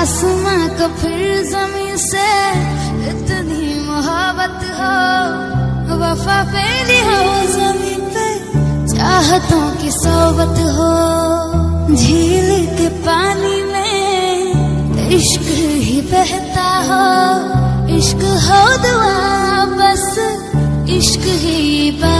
आसमां को फिर ज़मीन से इतनी मोहब्बत हो, वफा फैली हो ज़मीन पे। चाहतों की सोबत हो, झील के पानी में इश्क ही बहता हो। इश्क हो दुआ, बस इश्क ही बस